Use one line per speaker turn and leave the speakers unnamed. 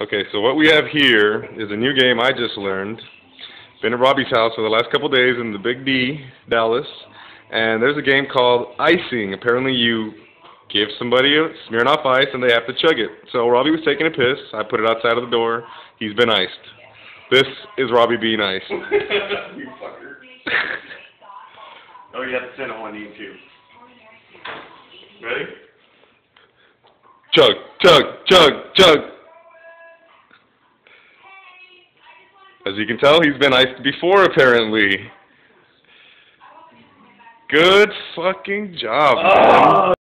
Okay, so what we have here is a new game I just learned. Been at Robbie's house for the last couple days in the Big D, Dallas, and there's a game called icing. Apparently you give somebody a Smirnoff Ice and they have to chug it. So Robbie was taking a piss. I put it outside of the door. He's been iced. This is Robbie being iced.
you fucker. oh, you have to send it on you too. Ready?
Chug, chug, chug, chug. As you can tell, he's been iced before, apparently. Good fucking job, man.